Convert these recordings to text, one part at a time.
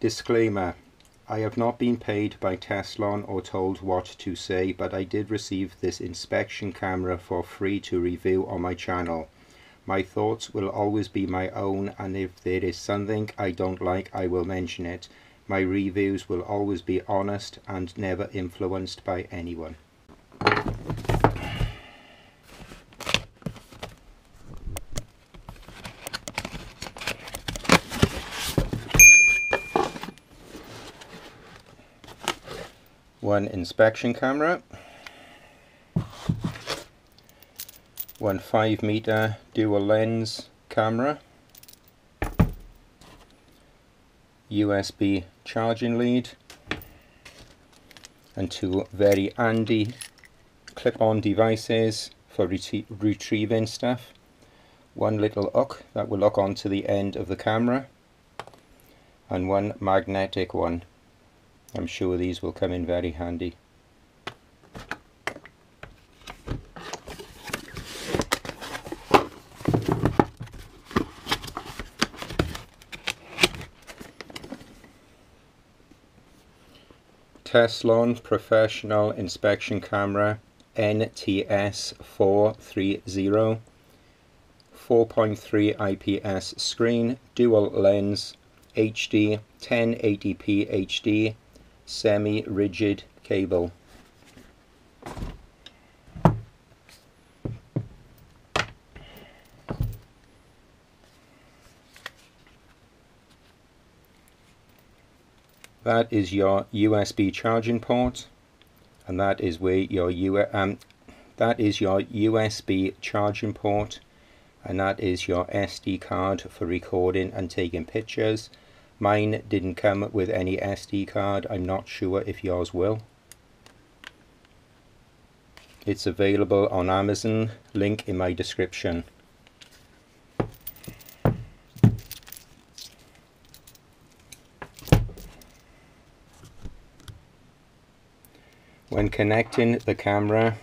Disclaimer I have not been paid by Teslong or told what to say, but I did receive this inspection camera for free to review on my channel. My thoughts will always be my own and if there is something I don't like I will mention it. My reviews will always be honest and never influenced by anyone. One inspection camera, one 5 meter dual lens camera, USB charging lead, and two very handy clip-on devices for retrie retrieving stuff. One little hook that will look onto the end of the camera. And one magnetic one I'm sure these will come in very handy. Teslong Professional Inspection Camera NTS 430 4.3 IPS screen, dual lens, HD 1080p HD semi-rigid cable. That is your USB charging port and that is where your U um, that is your USB charging port and that is your SD card for recording and taking pictures Mine didn't come with any SD card. I'm not sure if yours will. It's available on Amazon, link in my description. When connecting the camera,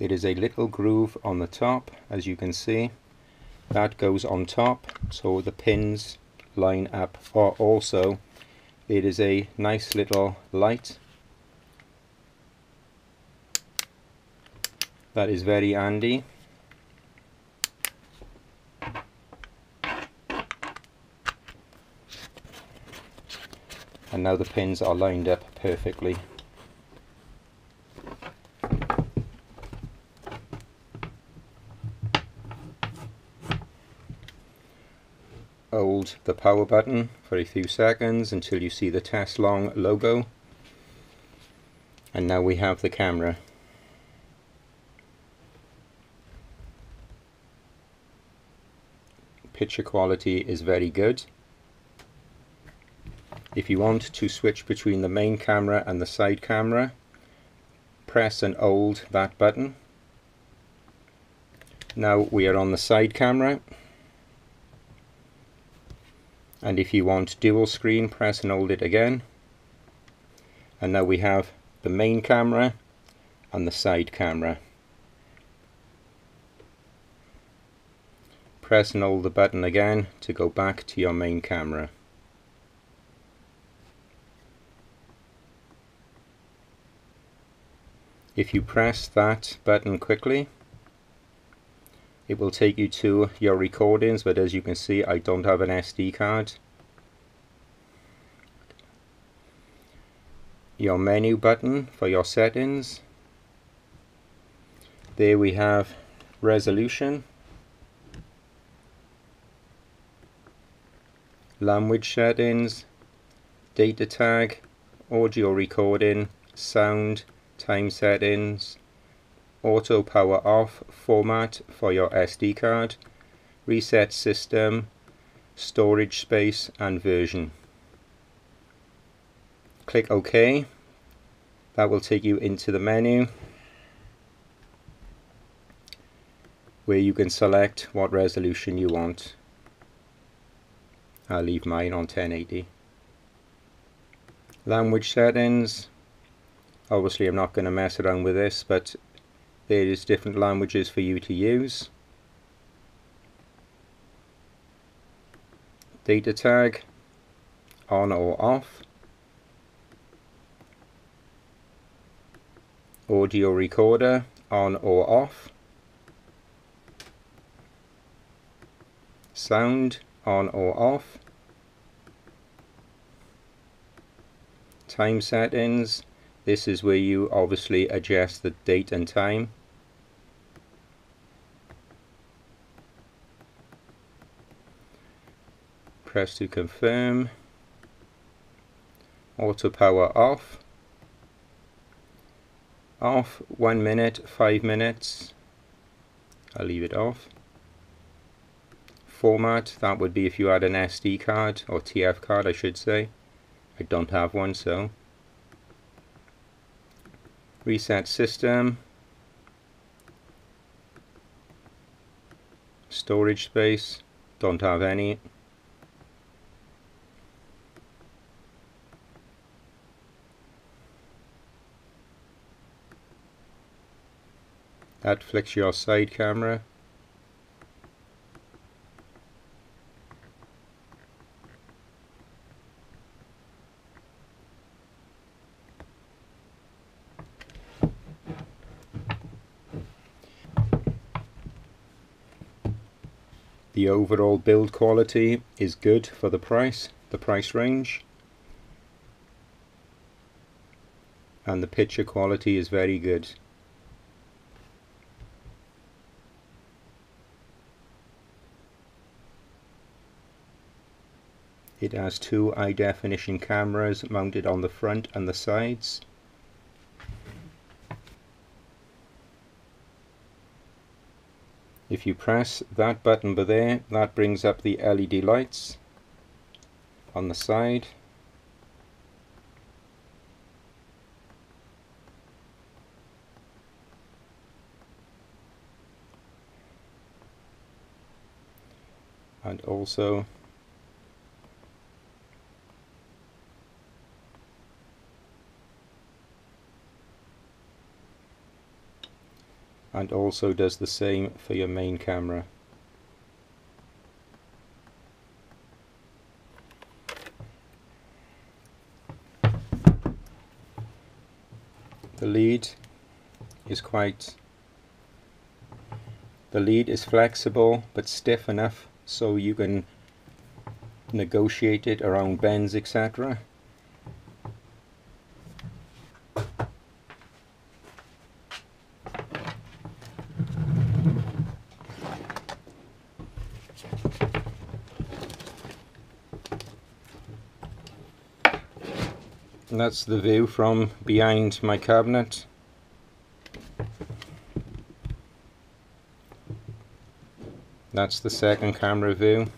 there is a little groove on the top, as you can see. That goes on top, so the pins line up or also it is a nice little light that is very handy. And now the pins are lined up perfectly hold the power button for a few seconds until you see the Teslong logo. And now we have the camera. Picture quality is very good. If you want to switch between the main camera and the side camera press and hold that button. Now we are on the side camera and if you want dual screen press and hold it again. And now we have the main camera and the side camera. Press and hold the button again to go back to your main camera. If you press that button quickly it will take you to your recordings but as you can see I don't have an SD card. Your menu button for your settings. There we have resolution language settings data tag audio recording sound time settings auto power off format for your SD card, reset system, storage space and version. Click OK. That will take you into the menu where you can select what resolution you want. I'll leave mine on 1080. Language settings. Obviously I'm not going to mess around with this but there is different languages for you to use. Data tag, on or off. Audio recorder on or off. Sound on or off. Time settings. This is where you obviously adjust the date and time. Press to confirm. Auto power off. Off one minute, five minutes. I'll leave it off format that would be if you had an SD card or TF card I should say I don't have one so reset system storage space don't have any. That flicks your side camera The overall build quality is good for the price, the price range. And the picture quality is very good. It has two high definition cameras mounted on the front and the sides. If you press that button over there, that brings up the LED lights on the side. And also and also does the same for your main camera. The lead is quite the lead is flexible but stiff enough so you can negotiate it around bends etc. that's the view from behind my cabinet. That's the second camera view.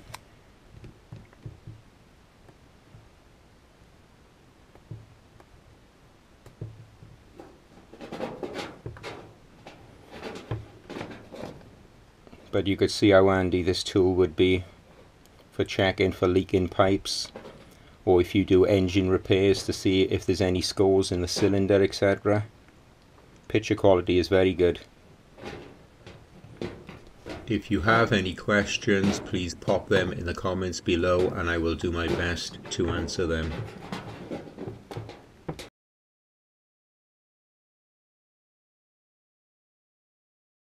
But you could see how handy this tool would be for checking for leaking pipes or if you do engine repairs to see if there's any scores in the cylinder etc picture quality is very good. If you have any questions please pop them in the comments below and I will do my best to answer them